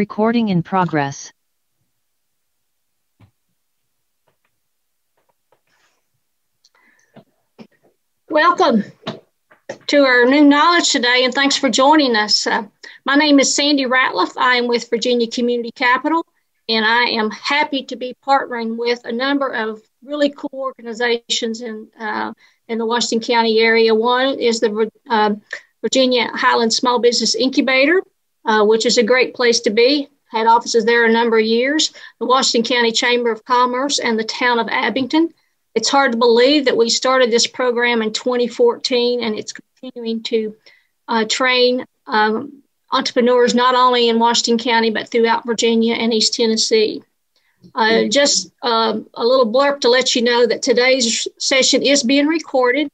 Recording in progress. Welcome to our Noon Knowledge today, and thanks for joining us. Uh, my name is Sandy Ratliff. I am with Virginia Community Capital, and I am happy to be partnering with a number of really cool organizations in uh, in the Washington County area. One is the uh, Virginia Highland Small Business Incubator, uh, which is a great place to be. Had offices there a number of years. The Washington County Chamber of Commerce and the town of Abingdon. It's hard to believe that we started this program in 2014 and it's continuing to uh, train um, entrepreneurs not only in Washington County but throughout Virginia and East Tennessee. Uh, just um, a little blurb to let you know that today's session is being recorded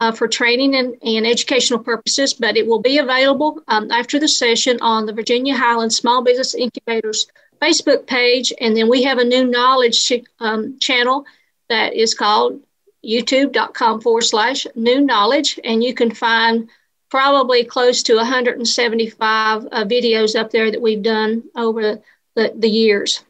uh, for training and, and, educational purposes, but it will be available um, after the session on the Virginia Highland Small Business Incubators Facebook page. And then we have a Noon Knowledge um, channel that is called youtube.com forward slash noon knowledge. And you can find probably close to 175 uh, videos up there that we've done over the, the years.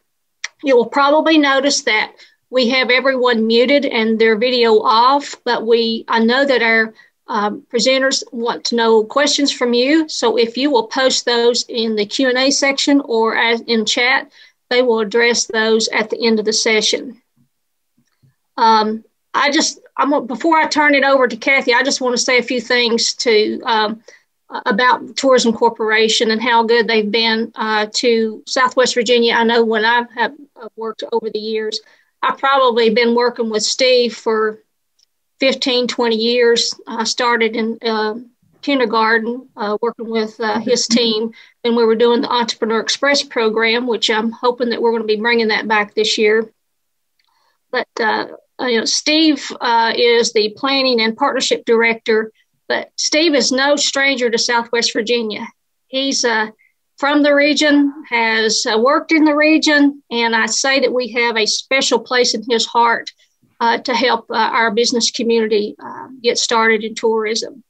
You will probably notice that we have everyone muted and their video off, but we I know that our um, presenters want to know questions from you. So if you will post those in the Q&A section or as in chat, they will address those at the end of the session. Um, I just, I'm before I turn it over to Kathy, I just want to say a few things to um, about Tourism Corporation and how good they've been uh, to Southwest Virginia. I know when I have worked over the years, I've probably been working with Steve for 15, 20 years. I started in uh, kindergarten uh, working with uh, his team, and we were doing the Entrepreneur Express program, which I'm hoping that we're going to be bringing that back this year. But uh, you know, Steve uh, is the planning and partnership director, but Steve is no stranger to Southwest Virginia. He's uh, from the region, has uh, worked in the region, and I say that we have a special place in his heart uh, to help uh, our business community get started in tourism.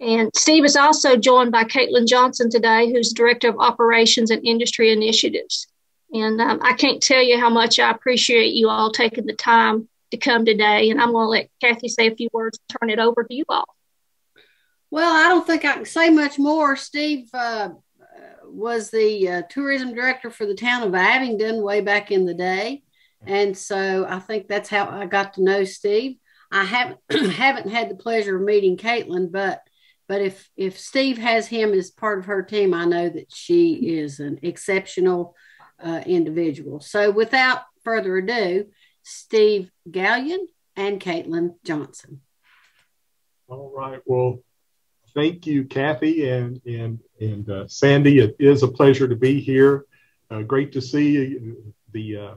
And Steve is also joined by Caitlin Johnson today, who's Director of Operations and Industry Initiatives. And um, I can't tell you how much I appreciate you all taking the time to come today. And I'm going to let Kathy say a few words, turn it over to you all. Well, I don't think I can say much more. Steve uh, was the uh, tourism director for the town of Abingdon way back in the day. And so I think that's how I got to know Steve. I haven't haven't had the pleasure of meeting Caitlin, but but if if Steve has him as part of her team, I know that she is an exceptional uh, individual. So without further ado, Steve Galyean and Caitlin Johnson. All right. Well, thank you, Kathy and and and uh, Sandy. It is a pleasure to be here. Uh, great to see the uh,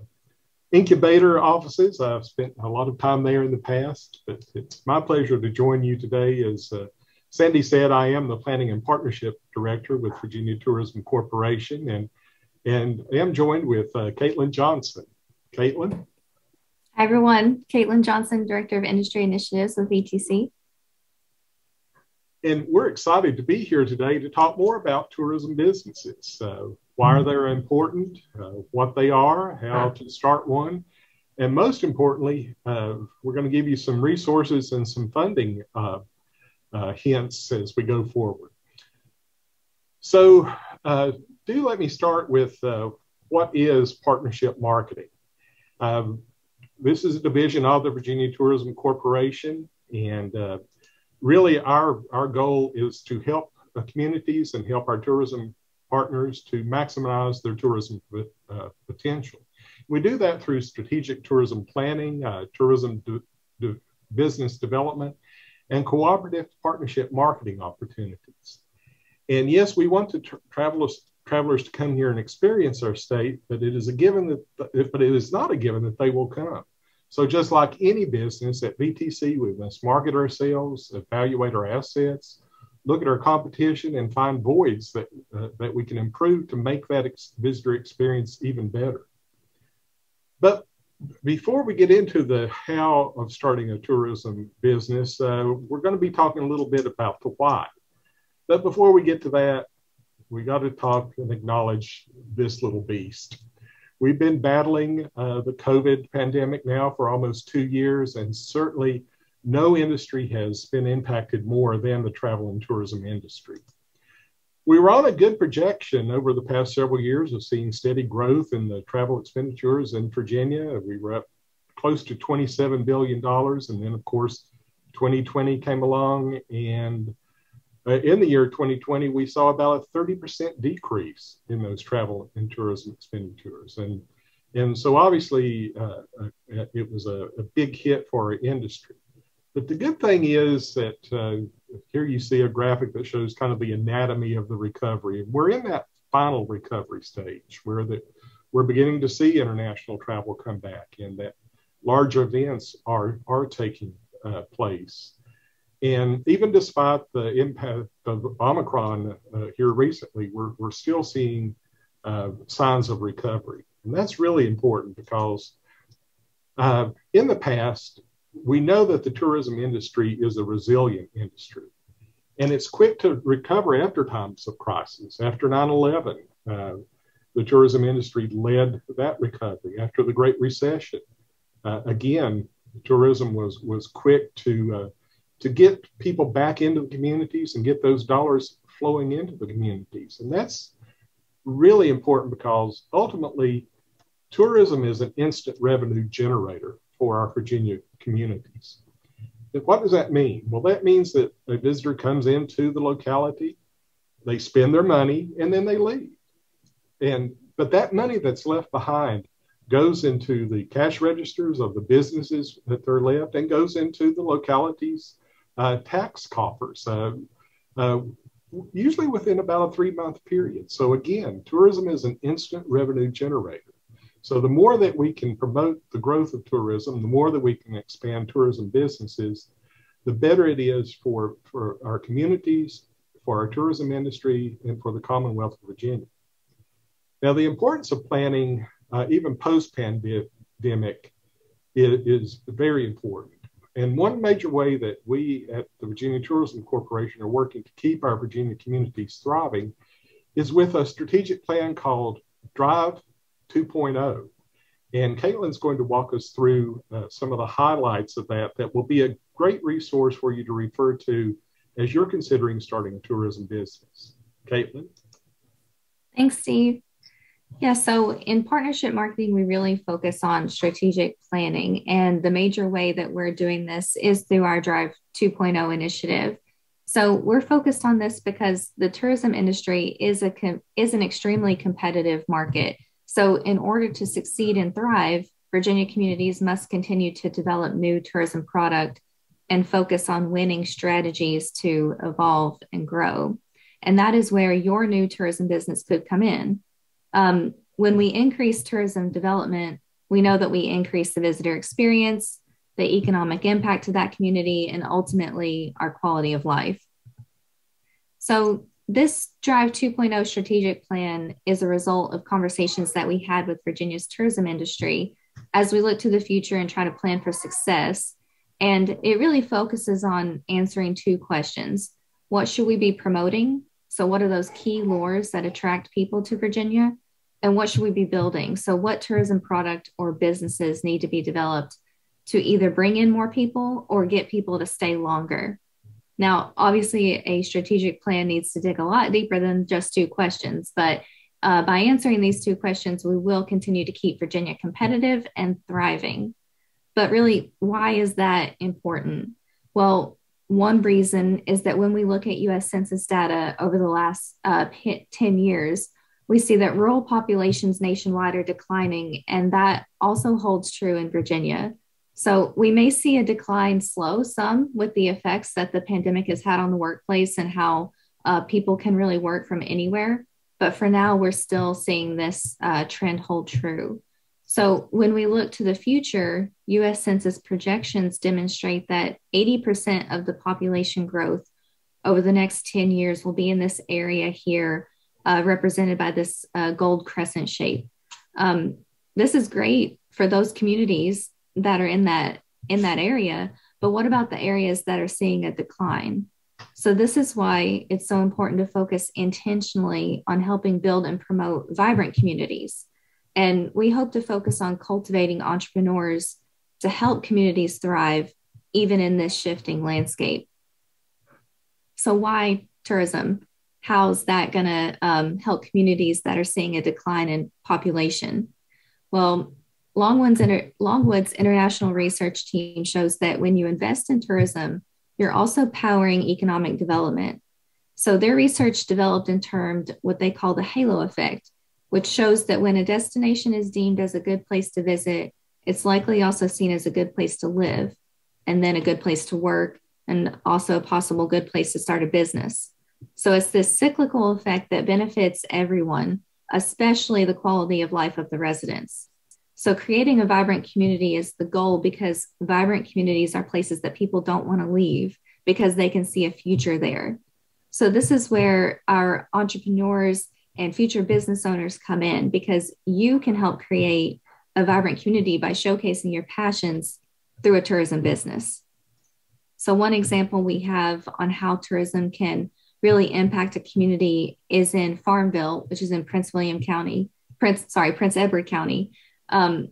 incubator offices. I've spent a lot of time there in the past, but it's my pleasure to join you today. As uh, Sandy said, I am the planning and partnership director with Virginia Tourism Corporation, and and I am joined with uh, Caitlin Johnson. Caitlin. Hi, everyone. Caitlin Johnson, Director of Industry Initiatives with VTC. And we're excited to be here today to talk more about tourism businesses. Uh, why are they important, uh, what they are, how to start one, and most importantly, uh, we're going to give you some resources and some funding uh, uh, hints as we go forward. So, uh, do let me start with what is partnership marketing. Um, this is a division of the Virginia Tourism Corporation, and uh, really our our goal is to help communities and help our tourism partners to maximize their tourism uh, potential. We do that through strategic tourism planning, uh, tourism business development, and cooperative partnership marketing opportunities. And yes, we want the tra- travelers travelers to come here and experience our state, but it is a given that, but it is not a given that they will come. So just like any business at VTC, we must market ourselves, evaluate our assets, look at our competition, and find voids that uh, that we can improve to make that ex- visitor experience even better. But before we get into the how of starting a tourism business, uh, we're going to be talking a little bit about the why. But before we get to that, we got to talk and acknowledge this little beast. We've been battling uh, the COVID pandemic now for almost two years, and certainly no industry has been impacted more than the travel and tourism industry. We were on a good projection over the past several years of seeing steady growth in the travel expenditures in Virginia. We were up close to $27 billion. And then, of course, 2020 came along. And uh, in the year 2020, we saw about a 30% decrease in those travel and tourism expenditures. And, and so, obviously, uh, uh, it was a, a, big hit for our industry. But the good thing is that uh, here you see a graphic that shows kind of the anatomy of the recovery. We're in that final recovery stage where the, we're beginning to see international travel come back and that large events are, are taking uh, place. And even despite the impact of Omicron uh, here recently, we're, we're still seeing uh, signs of recovery. And that's really important because uh, in the past, we know that the tourism industry is a resilient industry and it's quick to recover after times of crisis. After 9 11, uh, the tourism industry led that recovery. After the Great Recession, uh, again, tourism was, was quick to, uh, to get people back into the communities and get those dollars flowing into the communities. And that's really important because ultimately, tourism is an instant revenue generator for our Virginia communities. What does that mean? Well, that means that a visitor comes into the locality, they spend their money, and then they leave. And but that money that's left behind goes into the cash registers of the businesses that they're left and goes into the locality's uh, tax coffers, uh, uh, usually within about a three month period. So, again, tourism is an instant revenue generator. So the more that we can promote the growth of tourism, the more that we can expand tourism businesses, the better it is for, for our communities, for our tourism industry, and for the Commonwealth of Virginia. Now, the importance of planning, uh, even post pandemic, is very important. And one major way that we at the Virginia Tourism Corporation are working to keep our Virginia communities thriving is with a strategic plan called Drive 2.0. And Caitlin's going to walk us through uh, some of the highlights of that that will be a great resource for you to refer to as you're considering starting a tourism business. Caitlin? Thanks, Steve. Yeah, so in partnership marketing, we really focus on strategic planning. And the major way that we're doing this is through our Drive 2.0 initiative. So we're focused on this because the tourism industry is a is an extremely competitive market. So, in order to succeed and thrive, Virginia communities must continue to develop new tourism product and focus on winning strategies to evolve and grow. And that is where your new tourism business could come in. Um, when we increase tourism development, we know that we increase the visitor experience, the economic impact to that community, and ultimately our quality of life. So, this Drive 2.0 strategic plan is a result of conversations that we had with Virginia's tourism industry as we look to the future and try to plan for success. And it really focuses on answering two questions What should we be promoting? So, what are those key lures that attract people to Virginia? And what should we be building? So, what tourism product or businesses need to be developed to either bring in more people or get people to stay longer? Now, obviously, a strategic plan needs to dig a lot deeper than just two questions, but uh, by answering these two questions, we will continue to keep Virginia competitive and thriving. But really, why is that important? Well, one reason is that when we look at US Census data over the last uh, 10 years, we see that rural populations nationwide are declining, and that also holds true in Virginia. So we may see a decline slow some with the effects that the pandemic has had on the workplace and how uh, people can really work from anywhere. But for now, we're still seeing this uh, trend hold true. So when we look to the future, US Census projections demonstrate that 80% of the population growth over the next 10 years will be in this area here, uh, represented by this uh, gold crescent shape. Um, this is great for those communities that are in that in that area but what about the areas that are seeing a decline So, this is why it's so important to focus intentionally on helping build and promote vibrant communities. And we hope to focus on cultivating entrepreneurs to help communities thrive, even in this shifting landscape. So, why tourism? How's that going to um, help communities that are seeing a decline in population? Well, Longwoods, Inter- Longwoods International Research Team shows that when you invest in tourism, you're also powering economic development. So their research developed and termed what they call the halo effect, which shows that when a destination is deemed as a good place to visit, it's likely also seen as a good place to live, and then a good place to work, and also a possible good place to start a business. So it's this cyclical effect that benefits everyone, especially the quality of life of the residents. So, creating a vibrant community is the goal because vibrant communities are places that people don't want to leave because they can see a future there. So, this is where our entrepreneurs and future business owners come in because you can help create a vibrant community by showcasing your passions through a tourism business. So, one example we have on how tourism can really impact a community is in Farmville, which is in Prince William County, Prince, sorry, Prince Edward County. Um,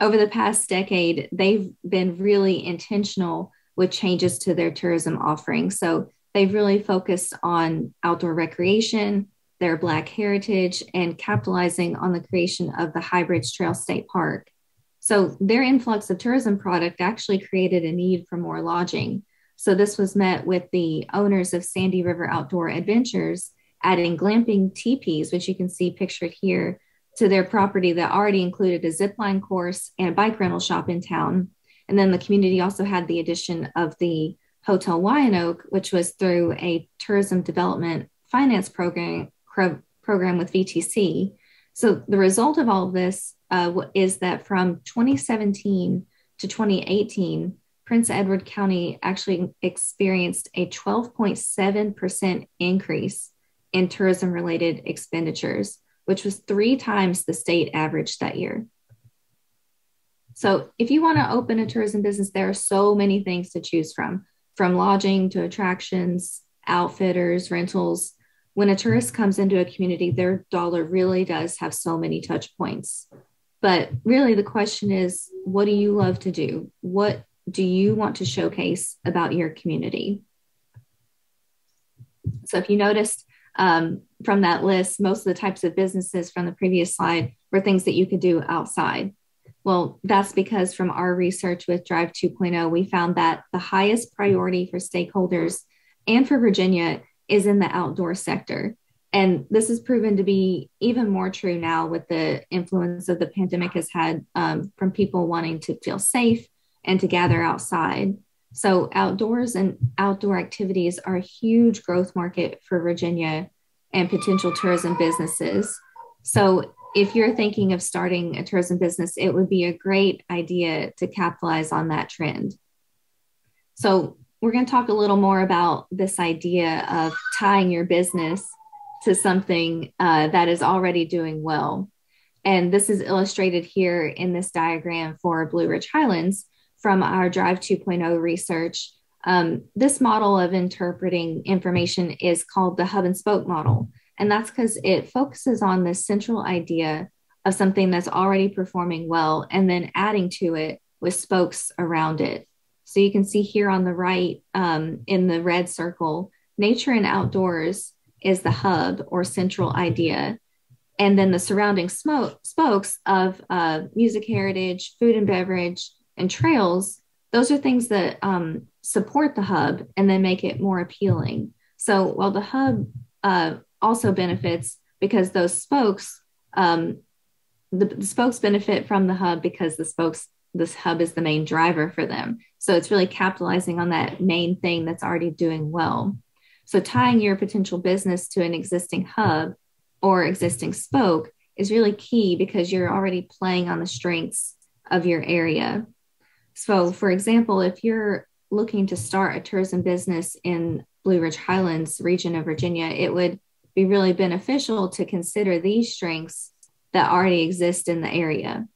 over the past decade, they've been really intentional with changes to their tourism offering. So they've really focused on outdoor recreation, their Black heritage, and capitalizing on the creation of the High Bridge Trail State Park. So their influx of tourism product actually created a need for more lodging. So this was met with the owners of Sandy River Outdoor Adventures adding glamping teepees, which you can see pictured here, to their property that already included a zip line course and a bike rental shop in town. And then the community also had the addition of the Hotel Weyanoke, which was through a tourism development finance program, pro- program with VTC. So the result of all of this uh, is that from 2017 to 2018, Prince Edward County actually experienced a 12.7% increase in tourism related expenditures which was three times the state average that year. So, if you want to open a tourism business, there are so many things to choose from from lodging to attractions, outfitters, rentals. When a tourist comes into a community, their dollar really does have so many touch points. But really, the question is what do you love to do? What do you want to showcase about your community? So, if you noticed, um, from that list, most of the types of businesses from the previous slide were things that you could do outside. Well, that's because from our research with Drive 2.0, we found that the highest priority for stakeholders and for Virginia is in the outdoor sector. And this has proven to be even more true now with the influence of the pandemic has had um, from people wanting to feel safe and to gather outside. So, outdoors and outdoor activities are a huge growth market for Virginia and potential tourism businesses. So, if you're thinking of starting a tourism business, it would be a great idea to capitalize on that trend. So, we're going to talk a little more about this idea of tying your business to something uh, that is already doing well. And this is illustrated here in this diagram for Blue Ridge Highlands from our Drive 2.0 research. Um, this model of interpreting information is called the hub and spoke model. And that's because it focuses on this central idea of something that's already performing well and then adding to it with spokes around it. So you can see here on the right um, in the red circle, nature and outdoors is the hub or central idea. And then the surrounding smoke, spokes of uh, music heritage, food and beverage, and trails, those are things that um, support the hub and then make it more appealing. So while the hub uh, also benefits because those spokes, um, the, the, spokes benefit from the hub because the spokes, this hub is the main driver for them. So it's really capitalizing on that main thing that's already doing well. So tying your potential business to an existing hub or existing spoke is really key because you're already playing on the strengths of your area. So, for example, if you're looking to start a tourism business in Blue Ridge Highlands region of Virginia, it would be really beneficial to consider these strengths that already exist in the area.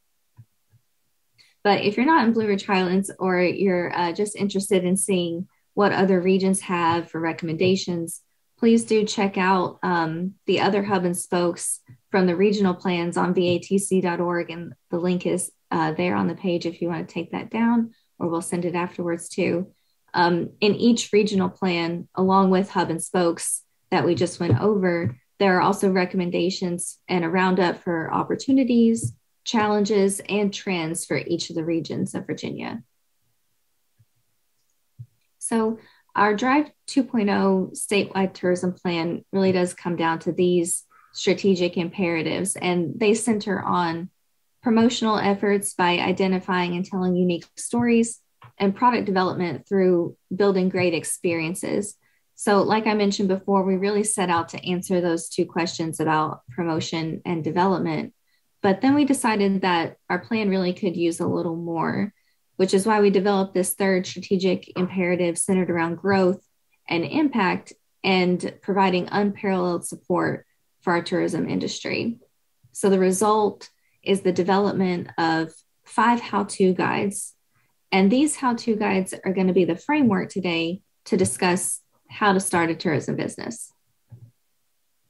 But if you're not in Blue Ridge Highlands or you're uh, just interested in seeing what other regions have for recommendations, please do check out um, the other hub and spokes from the regional plans on vatc.org. And the link is uh, there on the page if you want to take that down, or we'll send it afterwards too. Um, in each regional plan, along with hub and spokes that we just went over, there are also recommendations and a roundup for opportunities, challenges, and trends for each of the regions of Virginia. So, our Drive 2.0 statewide tourism plan really does come down to these strategic imperatives, and they center on promotional efforts by identifying and telling unique stories, and product development through building great experiences. So, like I mentioned before, we really set out to answer those two questions about promotion and development. But then we decided that our plan really could use a little more, which is why we developed this third strategic imperative centered around growth and impact and providing unparalleled support for our tourism industry. So, the result is the development of five how to guides. And these how to guides are going to be the framework today to discuss how to start a tourism business.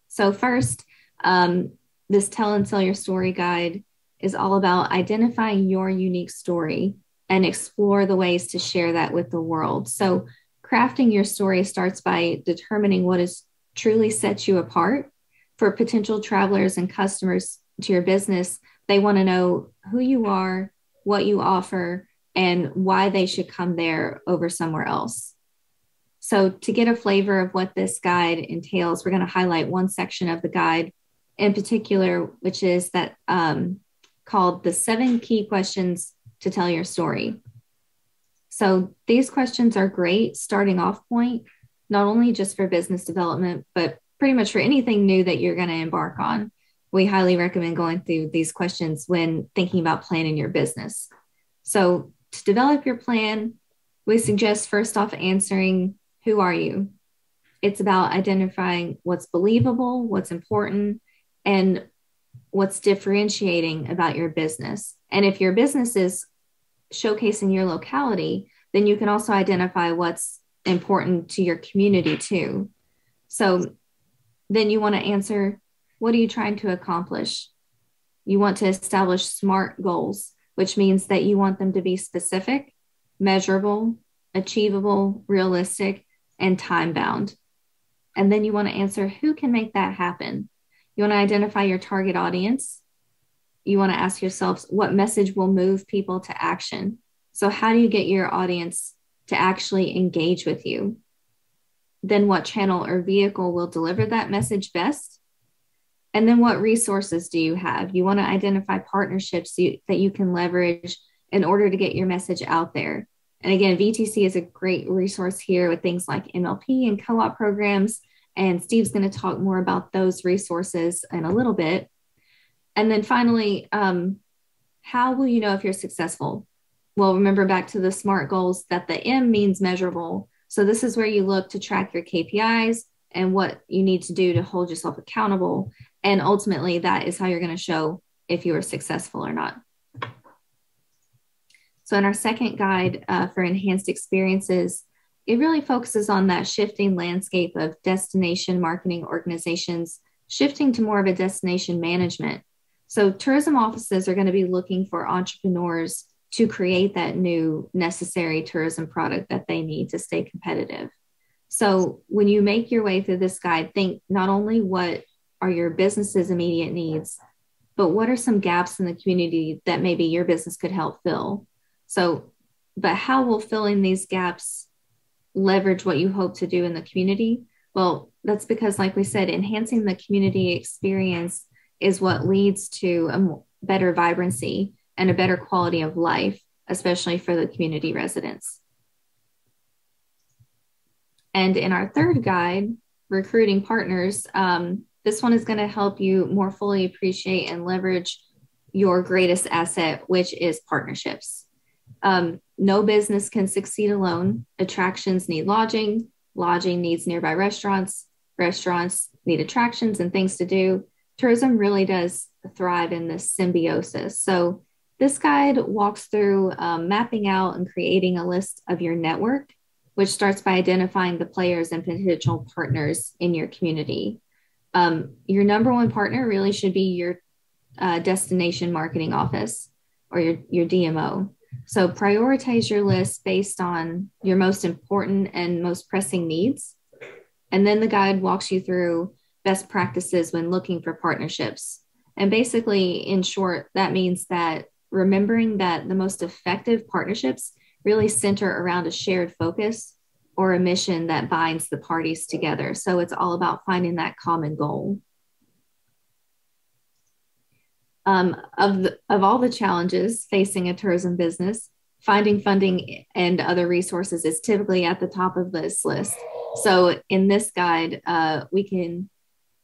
So, first, um, this Tell and Sell Your Story guide is all about identifying your unique story and explore the ways to share that with the world. So, crafting your story starts by determining what is truly sets you apart. For potential travelers and customers to your business, they want to know who you are, what you offer, and why they should come there over somewhere else. So, to get a flavor of what this guide entails, we're going to highlight one section of the guide in particular, which is that um, called the seven key questions to tell your story. So, these questions are great starting off point, not only just for business development, but pretty much for anything new that you're going to embark on. We highly recommend going through these questions when thinking about planning your business. So, to develop your plan, we suggest first off answering who are you? It's about identifying what's believable, what's important, and what's differentiating about your business. And if your business is showcasing your locality, then you can also identify what's important to your community too. So then you want to answer what are you trying to accomplish? You want to establish SMART goals, which means that you want them to be specific, measurable, achievable, realistic, and time bound. And then you want to answer who can make that happen. You want to identify your target audience. You want to ask yourselves what message will move people to action. So, how do you get your audience to actually engage with you? Then, what channel or vehicle will deliver that message best? And then, what resources do you have? You want to identify partnerships that you can leverage in order to get your message out there. And again, VTC is a great resource here with things like MLP and co op programs. And Steve's going to talk more about those resources in a little bit. And then finally, um, how will you know if you're successful? Well, remember back to the SMART goals that the M means measurable. So this is where you look to track your KPIs and what you need to do to hold yourself accountable. And ultimately, that is how you're going to show if you are successful or not. So, in our second guide uh, for enhanced experiences, it really focuses on that shifting landscape of destination marketing organizations shifting to more of a destination management. So, tourism offices are going to be looking for entrepreneurs to create that new necessary tourism product that they need to stay competitive. So, when you make your way through this guide, think not only what are your business's immediate needs, but what are some gaps in the community that maybe your business could help fill? So, but how will filling these gaps leverage what you hope to do in the community? Well, that's because, like we said, enhancing the community experience is what leads to a better vibrancy and a better quality of life, especially for the community residents. And in our third guide, recruiting partners, um, this one is going to help you more fully appreciate and leverage your greatest asset, which is partnerships. Um, no business can succeed alone. Attractions need lodging, lodging needs nearby restaurants, restaurants need attractions and things to do. Tourism really does thrive in this symbiosis. So, this guide walks through um, mapping out and creating a list of your network which starts by identifying the players and potential partners in your community. Um, your number one partner really should be your uh, destination marketing office or your, your DMO. So prioritize your list based on your most important and most pressing needs. And then the guide walks you through best practices when looking for partnerships. And basically, in short, that means that remembering that the most effective partnerships really center around a shared focus or a mission that binds the parties together. So it's all about finding that common goal. Um, of, the, of all the challenges facing a tourism business, finding funding and other resources is typically at the top of this list. So in this guide, uh, we can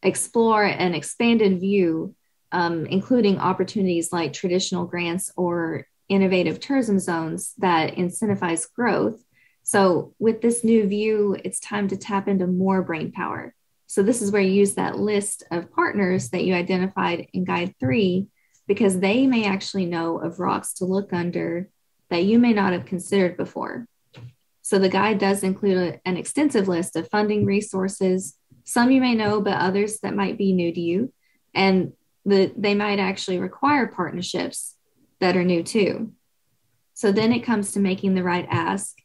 explore an expanded view, um, including opportunities like traditional grants or innovative tourism zones that incentivize growth. So, with this new view, it's time to tap into more brain power. So, this is where you use that list of partners that you identified in Guide 3 because they may actually know of rocks to look under that you may not have considered before. So, the guide does include a, an extensive list of funding resources, some you may know, but others that might be new to you. And the, they might actually require partnerships that are new too. So then it comes to making the right ask.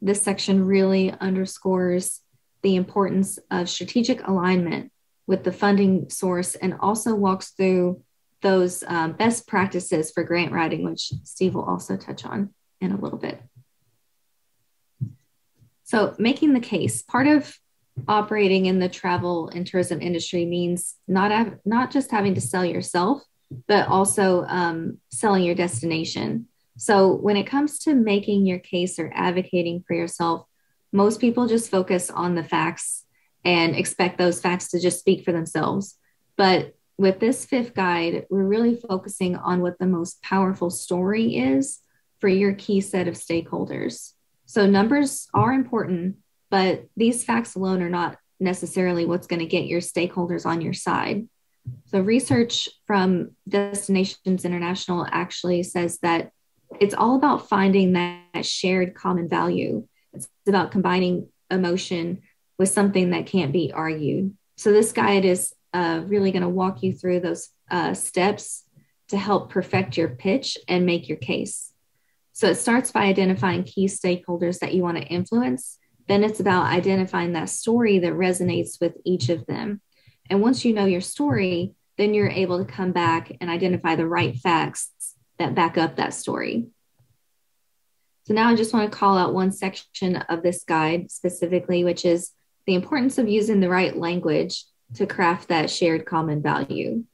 This section really underscores the importance of strategic alignment with the funding source and also walks through those um, best practices for grant writing, which Steve will also touch on in a little bit. So, making the case part of operating in the travel and tourism industry means not, have, not just having to sell yourself, but also um, selling your destination. So when it comes to making your case or advocating for yourself, most people just focus on the facts and expect those facts to just speak for themselves. But with this fifth guide, we're really focusing on what the most powerful story is for your key set of stakeholders. So numbers are important, but these facts alone are not necessarily what's going to get your stakeholders on your side. So, research from Destinations International actually says that it's all about finding that shared common value. It's about combining emotion with something that can't be argued. So, this guide is uh, really going to walk you through those uh, steps to help perfect your pitch and make your case. So, it starts by identifying key stakeholders that you want to influence. Then it's about identifying that story that resonates with each of them. And once you know your story, then you're able to come back and identify the right facts that back up that story. So now I just want to call out one section of this guide specifically, which is the importance of using the right language to craft that shared common value.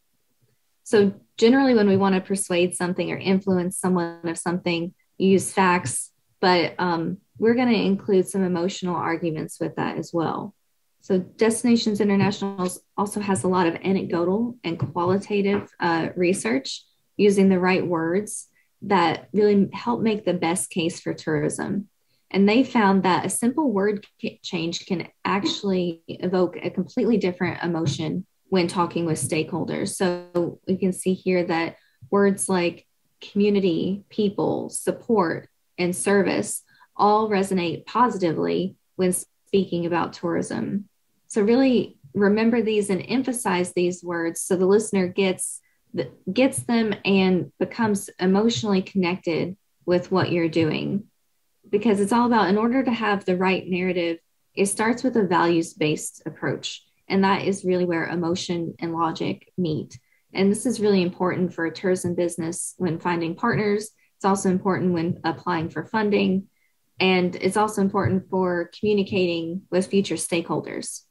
So generally when we want to persuade something or influence someone of something, you use facts, but um, we're going to include some emotional arguments with that as well. So Destinations International also has a lot of anecdotal and qualitative uh, research using the right words that really help make the best case for tourism. And they found that a simple word change can actually evoke a completely different emotion when talking with stakeholders. So we can see here that words like community, people, support, and service all resonate positively when speaking about tourism. So really remember these and emphasize these words so the listener gets gets them and becomes emotionally connected with what you're doing. Because it's all about in order to have the right narrative, it starts with a values-based approach. And that is really where emotion and logic meet. And this is really important for a tourism business when finding partners. It's also important when applying for funding. And it's also important for communicating with future stakeholders.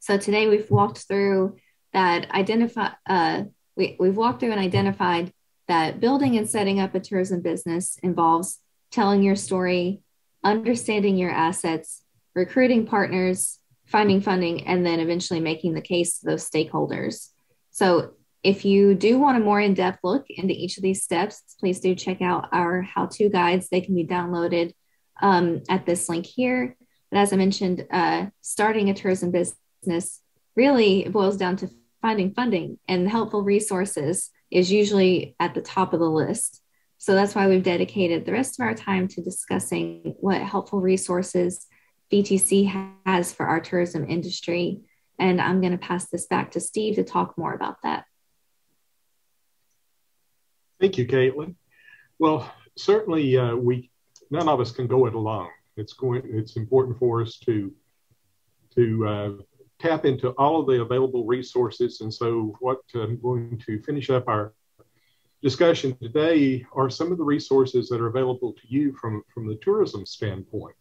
So today we've walked through that identify uh, we, we've walked through and identified that building and setting up a tourism business involves telling your story, understanding your assets, recruiting partners, finding funding, and then eventually making the case to those stakeholders. So if you do want a more in-depth look into each of these steps, please do check out our how-to guides. They can be downloaded um, at this link here. But as I mentioned, uh, starting a tourism business really boils down to finding funding and helpful resources is usually at the top of the list. So that's why we've dedicated the rest of our time to discussing what helpful resources VTC has for our tourism industry. And I'm going to pass this back to Steve to talk more about that. Thank you, Caitlin. Well, certainly uh, we none of us can go it alone. It's going. It's important for us to to uh, tap into all of the available resources. And so, what I'm going to finish up our discussion today are some of the resources that are available to you from, from the tourism standpoint.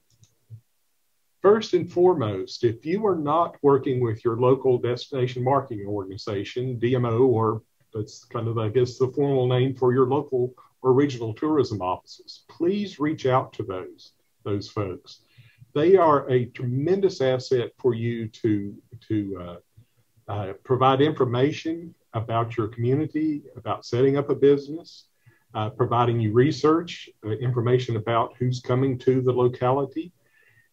First and foremost, if you are not working with your local destination marketing organization, DMO, or that's kind of, I guess, the formal name for your local or regional tourism offices, please reach out to those, those folks. They are a tremendous asset for you to, to uh, uh, provide information about your community, about setting up a business, uh, providing you research, uh, information about who's coming to the locality.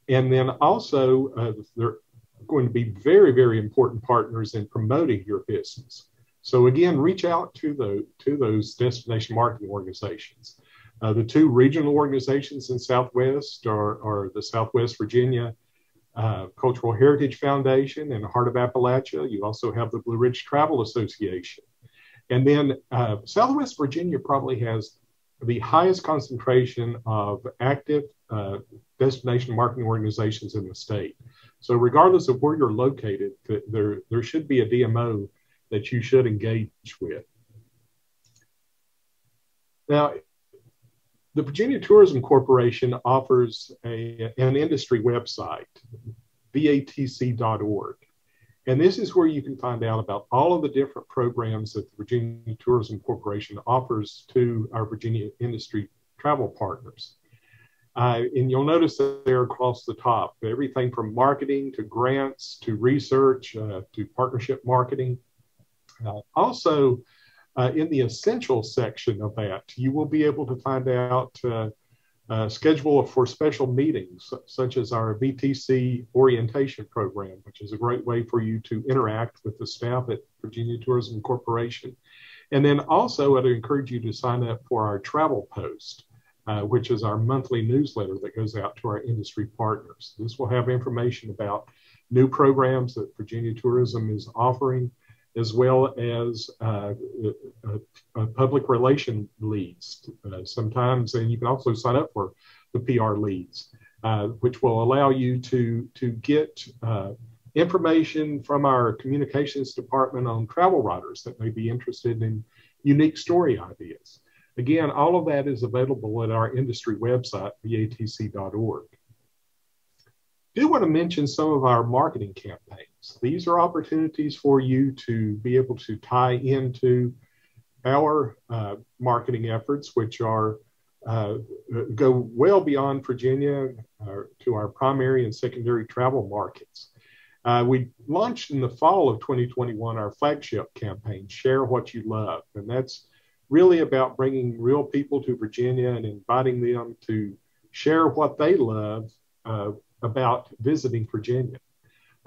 And then also, uh, they're going to be very, very important partners in promoting your business. So again, reach out to, the, to those destination marketing organizations. Uh, the two regional organizations in Southwest are, are the Southwest Virginia uh, Cultural Heritage Foundation and Heart of Appalachia. You also have the Blue Ridge Travel Association. And then uh, Southwest Virginia probably has the highest concentration of active uh, destination marketing organizations in the state. So, regardless of where you're located, there, there should be a DMO that you should engage with. Now, the Virginia Tourism Corporation offers a, an industry website, vatc.org. And this is where you can find out about all of the different programs that the Virginia Tourism Corporation offers to our Virginia industry travel partners. Uh, and you'll notice that they're across the top, everything from marketing to grants to research uh, to partnership marketing. Uh, also, uh, in the essential section of that, you will be able to find out uh, uh, schedule for special meetings, such as our VTC orientation program, which is a great way for you to interact with the staff at Virginia Tourism Corporation. And then also, I'd encourage you to sign up for our travel post, uh, which is our monthly newsletter that goes out to our industry partners. This will have information about new programs that Virginia Tourism is offering, as well as uh, uh, uh, public relation leads. Uh, sometimes, and you can also sign up for the PR leads, uh, which will allow you to, to get information from our communications department on travel writers that may be interested in unique story ideas. Again, all of that is available at our industry website, vatc.org do want to mention some of our marketing campaigns. These are opportunities for you to be able to tie into our uh, marketing efforts, which are uh, go well beyond Virginia uh, to our primary and secondary travel markets. Uh, we launched in the fall of 2021 our flagship campaign, Share What You Love. And that's really about bringing real people to Virginia and inviting them to share what they love uh, about visiting Virginia.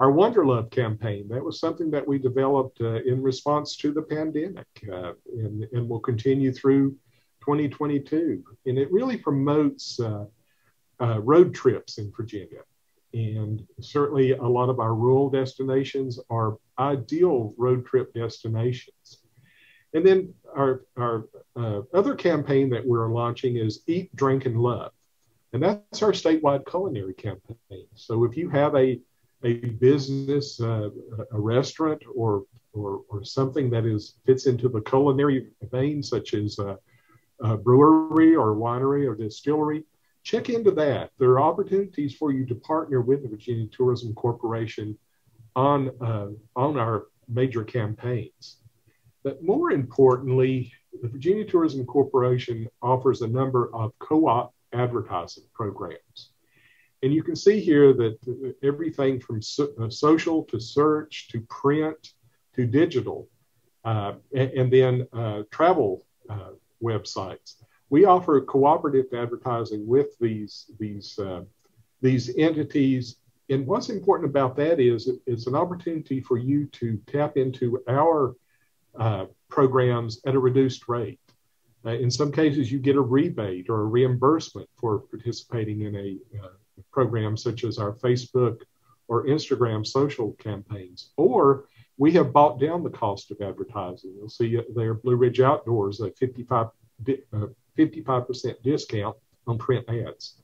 Our WanderLove campaign, that was something that we developed uh, in response to the pandemic uh, and, and will continue through 2022. And it really promotes uh, uh, road trips in Virginia. And certainly a lot of our rural destinations are ideal road trip destinations. And then our, our uh, other campaign that we're launching is Eat, Drink, and Love. And that's our statewide culinary campaign. So if you have a, a business, uh, a restaurant, or, or, or something that is fits into the culinary vein, such as a, a brewery or winery or distillery, check into that. There are opportunities for you to partner with the Virginia Tourism Corporation on, uh, on our major campaigns. But more importantly, the Virginia Tourism Corporation offers a number of co op advertising programs. And you can see here that everything from so, uh, social to search to print to digital, uh, and, and, then uh, travel uh, websites. We offer cooperative advertising with these, these, uh, these entities. And what's important about that is it's an opportunity for you to tap into our uh, programs at a reduced rate. Uh, in some cases, you get a rebate or a reimbursement for participating in a uh, program such as our Facebook or Instagram social campaigns. Or we have bought down the cost of advertising. You'll see there Blue Ridge Outdoors a 55, uh, 55% discount on print ads.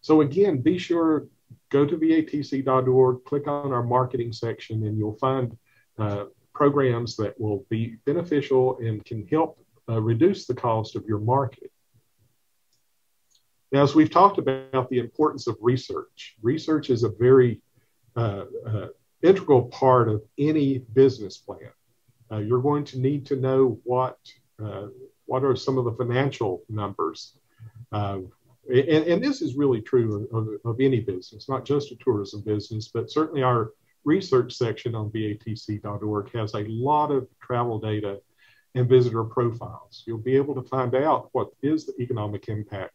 So again, be sure go to vatc.org, click on our marketing section, and you'll find uh, programs that will be beneficial and can help uh, reduce the cost of your marketing. Now, as we've talked about the importance of research, research is a very uh, uh, integral part of any business plan. Uh, you're going to need to know what uh, what are some of the financial numbers. And, and, this is really true of, of, any business, not just a tourism business, but certainly our research section on vatc.org has a lot of travel data and visitor profiles. You'll be able to find out what is the economic impact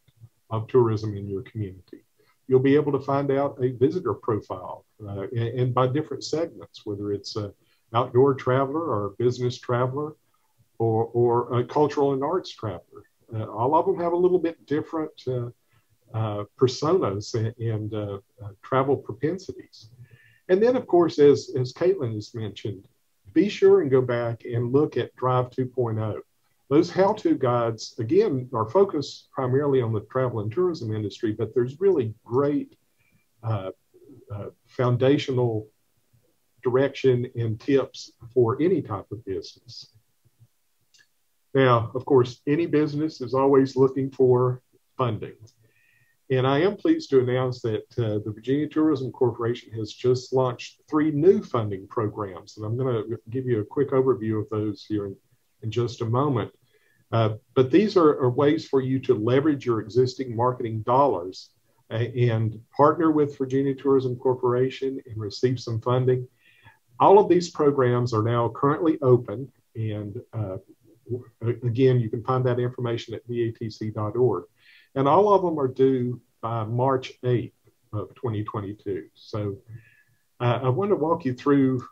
of tourism in your community. You'll be able to find out a visitor profile uh, and, and, by different segments, whether it's an outdoor traveler or a business traveler or, or a cultural and arts traveler. Uh, all of them have a little bit different uh, uh personas and, and uh, uh, travel propensities. And then, of course, as, as Caitlin has mentioned, be sure and go back and look at Drive 2.0. Those how to guides, again, are focused primarily on the travel and tourism industry, but there's really great uh, uh, foundational direction and tips for any type of business. Now, of course, any business is always looking for funding. And I am pleased to announce that uh, the Virginia Tourism Corporation has just launched three new funding programs. And I'm going to give you a quick overview of those here in, in just a moment. Uh, but these are, are, ways for you to leverage your existing marketing dollars uh, and partner with Virginia Tourism Corporation and receive some funding. All of these programs are now currently open. And uh, again, you can find that information at vatc.org and all of them are due by March 8th of 2022. So uh, I want to walk you through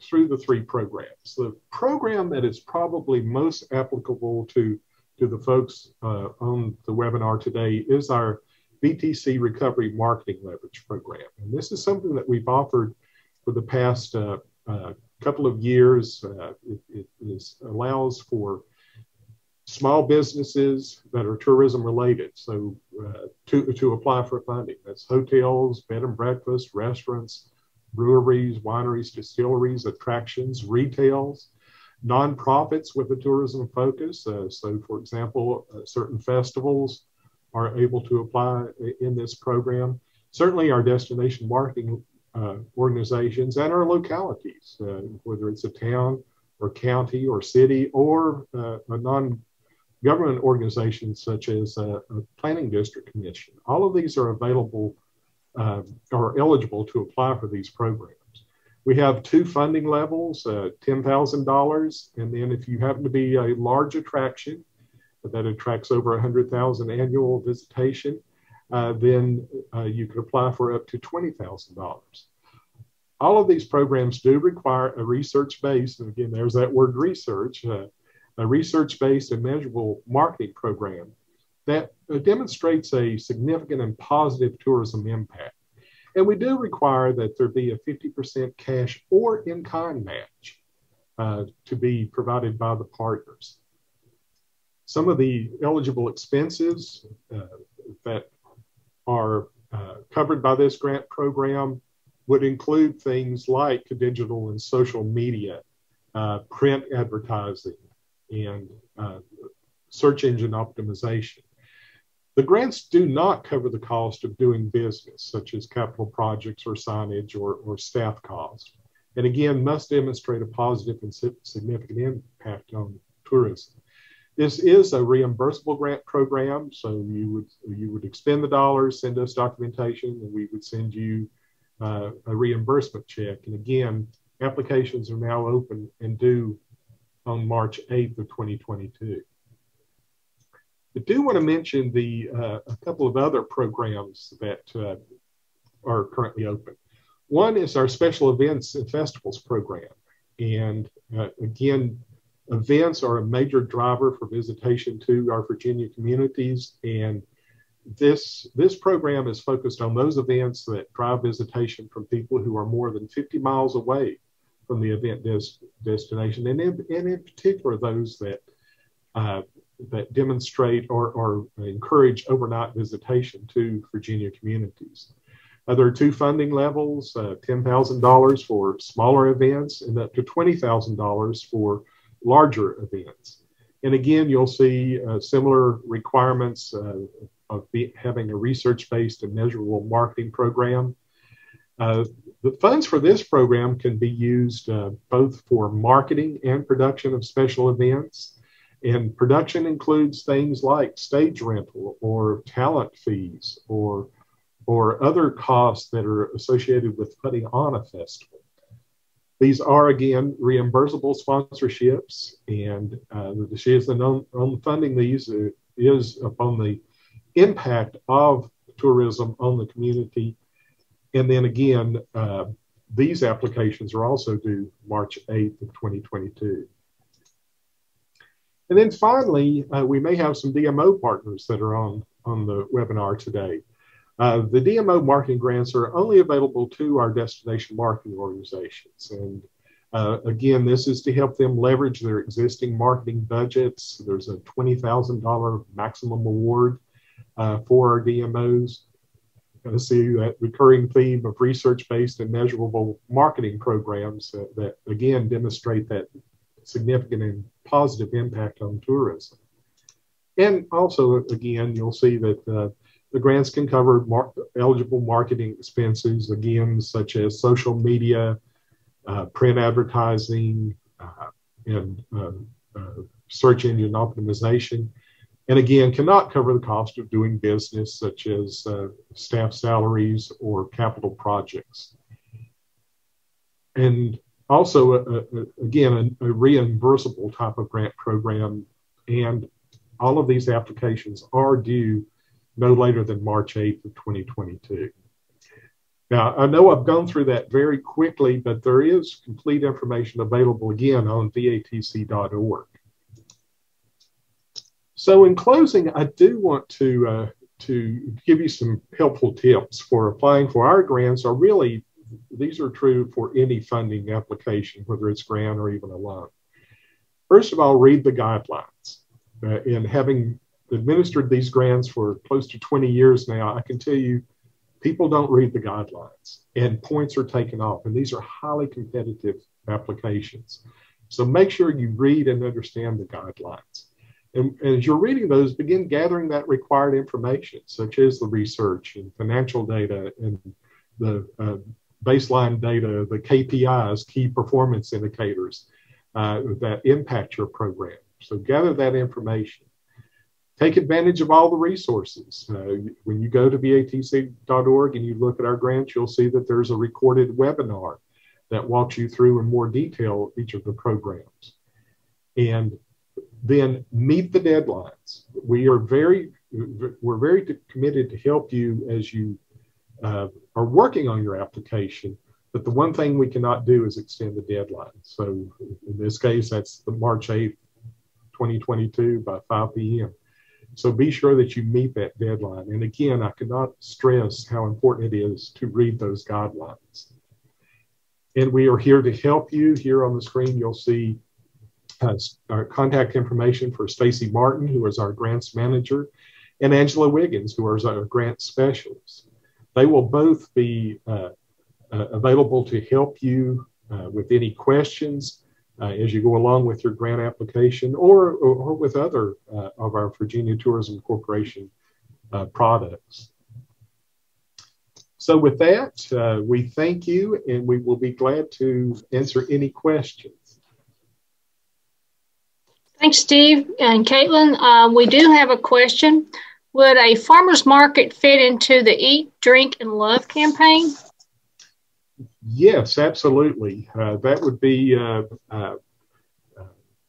through the three programs. The program that is probably most applicable to to the folks uh, on the webinar today is our VTC Recovery Marketing Leverage Program, and this is something that we've offered for the past uh, uh couple of years. Uh, it, it is, allows for small businesses that are tourism related. So uh, to, to apply for funding, that's hotels, bed and breakfast, restaurants, breweries, wineries, distilleries, attractions, retails, nonprofits with a tourism focus. Uh, so, for example, uh, certain festivals are able to apply in this program. Certainly, our destination marketing uh, organizations and our localities, uh, whether it's a town or county or city or uh, a non government organizations such as a, a planning district commission. All of these are available uh, or eligible to apply for these programs. We have two funding levels, uh, $10,000, and then if you happen to be a large attraction that attracts over 100,000 annual visitation, uh, then uh, you can apply for up to $20,000. All of these programs do require a research base, and again, there's that word research, uh, a research based and measurable marketing program that uh, demonstrates a significant and positive tourism impact. And we do require that there be a 50% cash or in kind match uh, to be provided by the partners. Some of the eligible expenses uh, that are uh, covered by this grant program would include things like digital and social media, uh, print advertising, and uh, search engine optimization. The grants do not cover the cost of doing business, such as capital projects or signage or, or staff costs, and again, must demonstrate a positive and significant impact on tourism. This is a reimbursable grant program, so you would you would expend the dollars, send us documentation, and we would send you uh, a reimbursement check. And again, applications are now open and due on March 8th of 2022. I do want to mention the uh, a couple of other programs that uh, are currently open. One is our special events and festivals program, and uh, again, events are a major driver for visitation to our Virginia communities, and this this program is focused on those events that drive visitation from people who are more than 50 miles away from the event des- destination, and in, and in particular those that uh, that demonstrate or, or, encourage overnight visitation to Virginia communities. Uh, there are two funding levels: uh, $10,000 for smaller events, and up to $20,000 for larger events. And again, you'll see uh, similar requirements uh, of be, having a research-based and measurable marketing program. The funds for this program can be used uh, both for marketing and production of special events. And production includes things like stage rental or talent fees or, or other costs that are associated with putting on a festival. These are, again, reimbursable sponsorships, and uh, the decision on, on funding these is upon the impact of tourism on the community. And then again, uh, these applications are also due March 8th of 2022. And then finally, uh, we may have some DMO partners that are on, on the webinar today. Uh, the DMO marketing grants are only available to our destination marketing organizations. And uh, again, this is to help them leverage their existing marketing budgets. There's a $20,000 maximum award uh, for our DMOs. Going to see that recurring theme of research-based and measurable marketing programs that, that again demonstrate that significant and positive impact on tourism. And also, again, you'll see that uh, the grants can cover mar- eligible marketing expenses, again, such as social media, uh, print advertising, uh, and uh, uh, search engine optimization, and again cannot cover the cost of doing business such as uh, staff salaries or capital projects. And also, uh, uh again, a, a, reimbursable type of grant program, and all of these applications are due no later than March 8th of 2022. Now, I know I've gone through that very quickly, but there is complete information available again on vatc.org. So, in closing, I do want to uh, to give you some helpful tips for applying for our grants. Or really, these are true for any funding application, whether it's grant or even a loan. First of all, read the guidelines. Uh, and having administered these grants for close to 20 years now, I can tell you people don't read the guidelines and points are taken off. And these are highly competitive applications. So make sure you read and understand the guidelines. And, and, as you're reading those, begin gathering that required information, such as the research and financial data and the uh, baseline data, the KPIs, key performance indicators uh, that impact your program. So gather that information. Take advantage of all the resources. Uh, when you go to vatc.org and you look at our grants, you'll see that there's a recorded webinar that walks you through in more detail each of the programs. And then meet the deadlines. We are very, we're very committed to help you as you uh, are working on your application. But the one thing we cannot do is extend the deadline. So in this case, that's the March 8th, 2022 by 5 p.m. So be sure that you meet that deadline. And again, I cannot stress how important it is to read those guidelines. And we are here to help you. Here on the screen, you'll see our contact information for Stacy Martin, who is our grants manager, and Angela Wiggins, who is our grant specialist. They will both be uh, uh, available to help you uh, with any questions uh, as you go along with your grant application or, or, or with other uh, of our Virginia Tourism Corporation uh, products. So with that, we thank you and we will be glad to answer any questions. Thanks, Steve and Caitlin. Um, we do have a question. Would a farmer's market fit into the Eat, Drink, and Love campaign? Yes, absolutely. Uh, that would be uh, uh,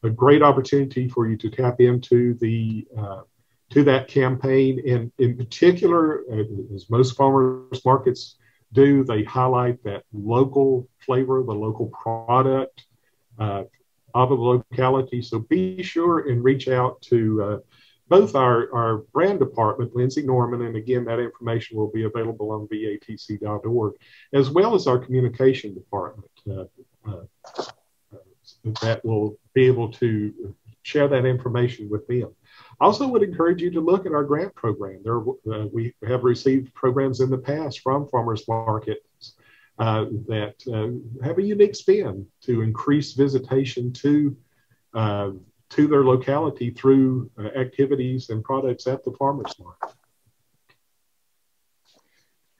a great opportunity for you to tap into the uh, to that campaign. And in particular, uh, as most farmers markets do, they highlight that local flavor, the local product. Of a locality. So be sure and reach out to uh, both our, our brand department, Lindsay Norman, and again, that information will be available on vatc.org, as well as our communication department uh, uh, that will be able to share that information with them. Also would encourage you to look at our grant program. There, uh, we have received programs in the past from farmers markets uh, that uh, have a unique spin to increase visitation to uh, to their locality through uh, activities and products at the farmers market.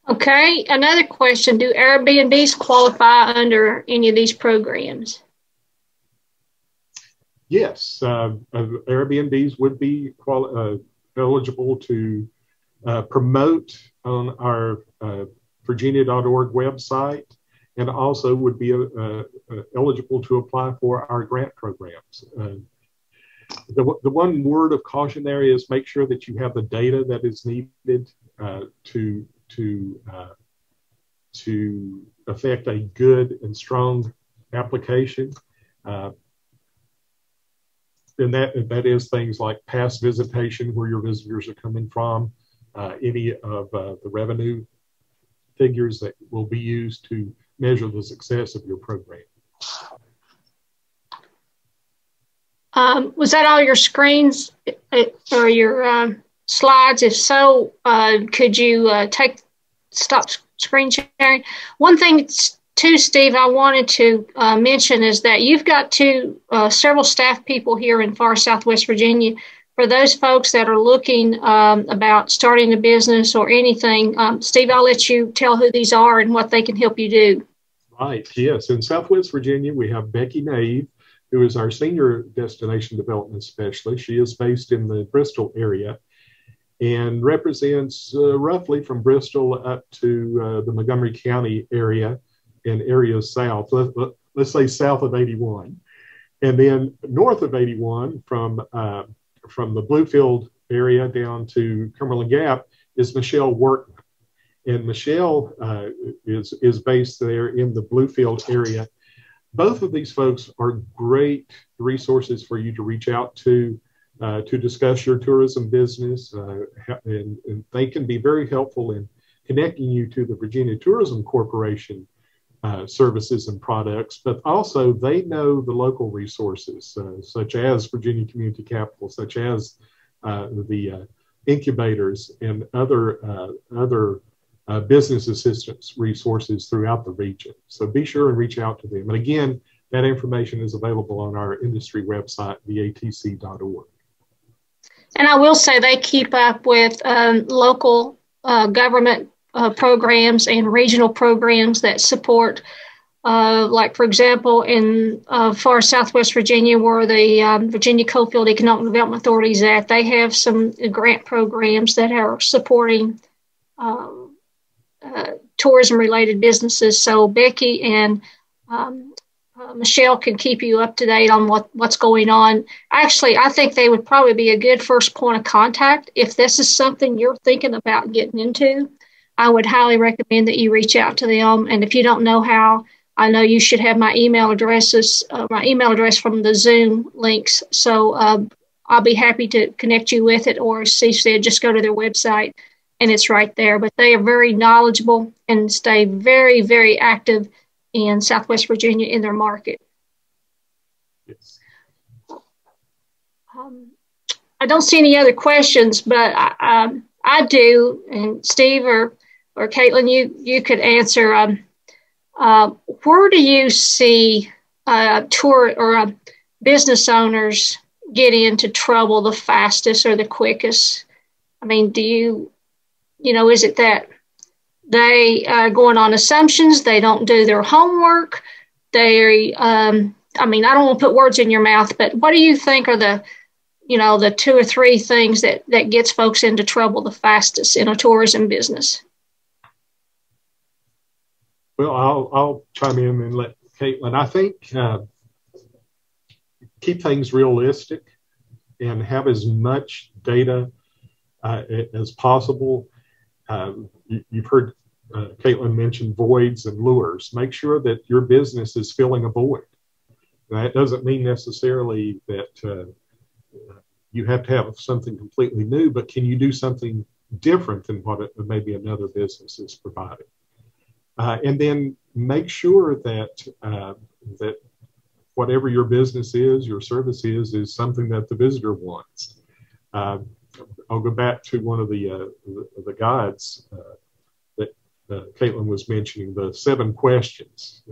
Okay, another question: Do Airbnbs qualify under any of these programs? Yes, uh, uh, Airbnbs would be quali- uh, eligible to uh, promote on our uh, Virginia.org website and also would be uh, eligible to apply for our grant programs. The, the one word of caution there is make sure that you have the data that is needed to to to affect a good and strong application. Uh, and that that is things like past visitation, where your visitors are coming from, uh, any of uh, the revenue figures that will be used to measure the success of your program. Um, was that all your screens uh, or your um, slides? If so, uh, could you uh, take stop screen sharing? One thing too, Steve, I wanted to uh, mention is that you've got two uh, several staff people here in far Southwest Virginia. For those folks that are looking um, about starting a business or anything, um, Steve, I'll let you tell who these are and what they can help you do. Right. Yes. In Southwest Virginia, we have Becky Nave, who is our senior destination development specialist. She is based in the Bristol area and represents uh, roughly from Bristol up to uh, the Montgomery County area and areas south, let, us say south of 81. And then north of 81 from, uh, from the Bluefield area down to Cumberland Gap is Michelle Workman. And Michelle uh, is, is based there in the Bluefield area. Both of these folks are great resources for you to reach out to uh, to discuss your tourism business. Uh, and, and, they can be very helpful in connecting you to the Virginia Tourism Corporation uh, services and products, but also they know the local resources, uh, such as Virginia Community Capital, such as uh, the uh, incubators and other uh, other business assistance resources throughout the region. So be sure and reach out to them. And again, that information is available on our industry website, vatc.org. And I will say they keep up with um, local government uh, programs and regional programs that support, uh, like for example, in uh, far Southwest Virginia, where the um, Virginia Coalfield Economic Development Authority is at, they have some grant programs that are supporting um, uh, tourism-related businesses. So Becky and um, uh, Michelle can keep you up to date on what, what's going on. Actually, I think they would probably be a good first point of contact if this is something you're thinking about getting into. I would highly recommend that you reach out to them. And if you don't know how, I know you should have my email addresses, uh, my email address from the Zoom links. So uh, I'll be happy to connect you with it, or Steve said, just go to their website and it's right there. But they are very knowledgeable and stay very, very active in Southwest Virginia in their market. Yes. Um, I don't see any other questions, but I, um, I do, and Steve or or Caitlin, you you could answer. Um, uh, where do you see uh, tour or uh, business owners get into trouble the fastest or the quickest? I mean, do you, you know, is it that they are going on assumptions, they don't do their homework, they, um, I mean, I don't want to put words in your mouth, but what do you think are the, you know, the two or three things that that gets folks into trouble the fastest in a tourism business? Well, I'll, I'll chime in and let Caitlin. I think uh, keep things realistic and have as much data uh, as possible. Um, you, have heard uh, Caitlin mention voids and lures. Make sure that your business is filling a void. that doesn't mean necessarily that uh, you have to have something completely new, but can you do something different than what it, maybe another business is providing? Uh, and then make sure that uh, that whatever your business is, your service is, is something that the visitor wants. Uh, I'll go back to one of the uh, the, the, guides uh, that uh, Caitlin was mentioning, the seven questions.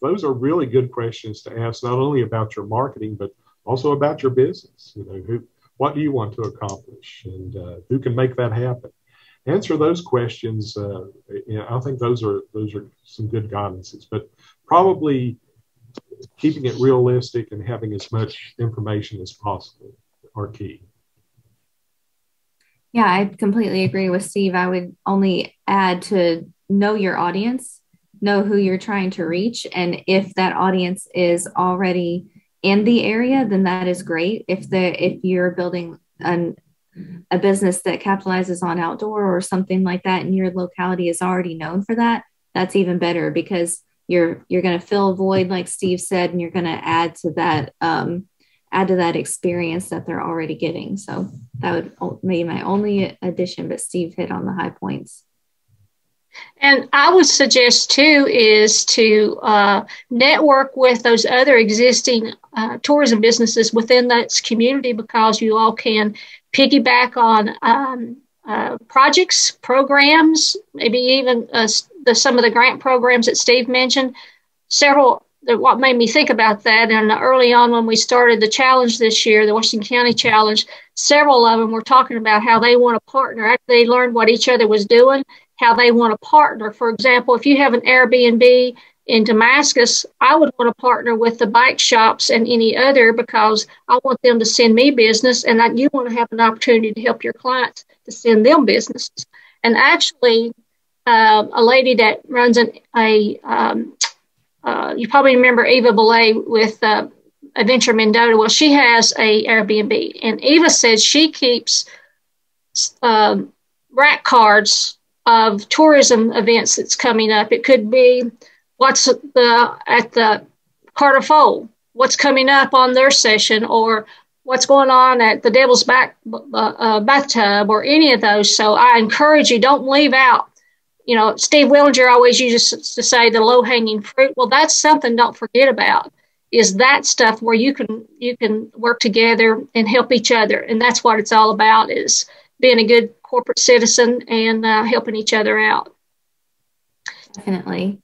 Those are really good questions to ask, not only about your marketing, but also about your business. You know, who, what do you want to accomplish, and who can make that happen? Answer those questions. Uh, you know, I think those are those are some good guidances, but probably keeping it realistic and having as much information as possible are key. Yeah, I completely agree with Steve. I would only add to know your audience, know who you're trying to reach. And if that audience is already in the area, then that is great. If the if you're building an a business that capitalizes on outdoor or something like that and your locality is already known for that, that's even better because you're you're going to fill a void like Steve said and you're going to add to that um, add to that experience that they're already getting. So that would be my only addition, but Steve hit on the high points. And I would suggest too is to uh, network with those other existing uh, tourism businesses within that community because you all can piggyback on um, uh, projects, programs, maybe even uh, the, some of the grant programs that Steve mentioned. Several what made me think about that and early on when we started the challenge this year the washington county challenge several of them were talking about how they want to partner after they learned what each other was doing how they want to partner for example if you have an airbnb in damascus i would want to partner with the bike shops and any other because i want them to send me business and I, you want to have an opportunity to help your clients to send them business and actually uh, a lady that runs an, a um, uh, you probably remember Eva Belay with uh, Adventure Mendota. Well, she has a Airbnb, and Eva says she keeps um, rack cards of tourism events that's coming up. It could be what's the at the Carter Fold, what's coming up on their session, or what's going on at the Devil's Back uh, uh, bathtub, or any of those. So I encourage you, don't leave out you know, Steve Willinger always uses to say the low hanging fruit. Well, that's something don't forget about is that stuff where you can you can work together and help each other, and that's what it's all about is being a good corporate citizen and uh, helping each other out. Definitely,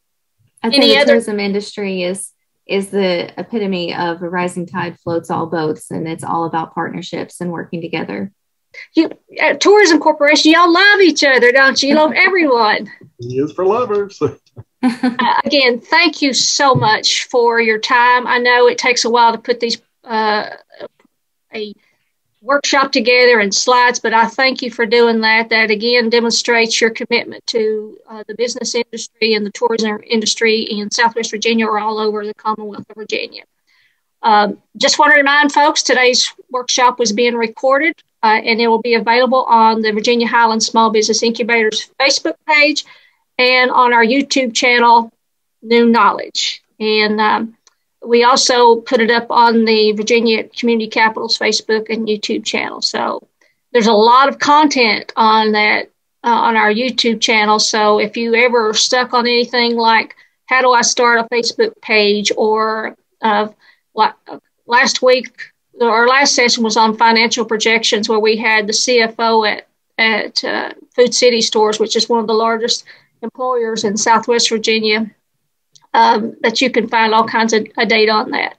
I think the other- tourism industry is is the epitome of a rising tide floats all boats, and it's all about partnerships and working together. You uh, tourism corporation y'all love each other don't you? You love everyone. He is for lovers. Uh, again thank you so much for your time. I know it takes a while to put these uh, a workshop together and slides but i thank you for doing that that again demonstrates your commitment to uh, the business industry and the tourism industry in southwest virginia or all over the commonwealth of virginia um, just want to remind folks today's workshop was being recorded uh, and it will be available on the Virginia Highlands Small Business Incubators Facebook page and on our YouTube channel, Noon Knowledge. And um, we also put it up on the Virginia Community Capitals Facebook and YouTube channel. So there's a lot of content on that uh, on our YouTube channel. So if you ever stuck on anything like how do I start a Facebook page or uh, last week our last session was on financial projections where we had the CFO at at uh, Food City Stores, which is one of the largest employers in Southwest Virginia. Um, that you can find all kinds of data on that.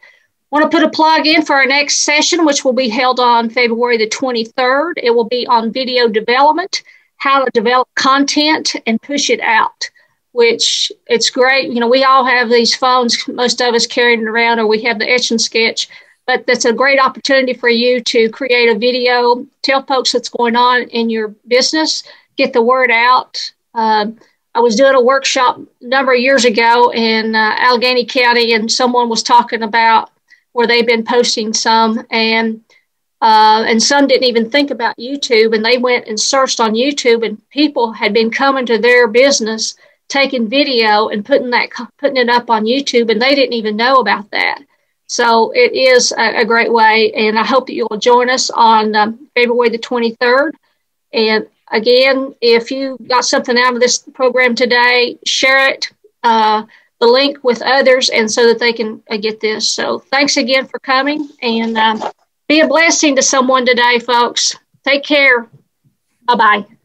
Want to put a plug in for our next session, which will be held on February the 23rd. It will be on video development, how to develop content and push it out. Which it's great. You know, we all have these phones, most of us carrying around, or we have the etch and sketch but that's a great opportunity for you to create a video, tell folks what's going on in your business, get the word out. Uh, I was doing a workshop a number of years ago in uh, Allegheny County, and someone was talking about where they've been posting some, and uh, and some didn't even think about YouTube, and they went and searched on YouTube, and people had been coming to their business, taking video and putting that putting it up on YouTube, and they didn't even know about that. So it is a, a great way, and I hope that you'll join us on um, February the 23rd. And again, if you got something out of this program today, share it, uh, the link with others, and so that they can uh, get this. So thanks again for coming, and um, be a blessing to someone today, folks. Take care. Bye bye.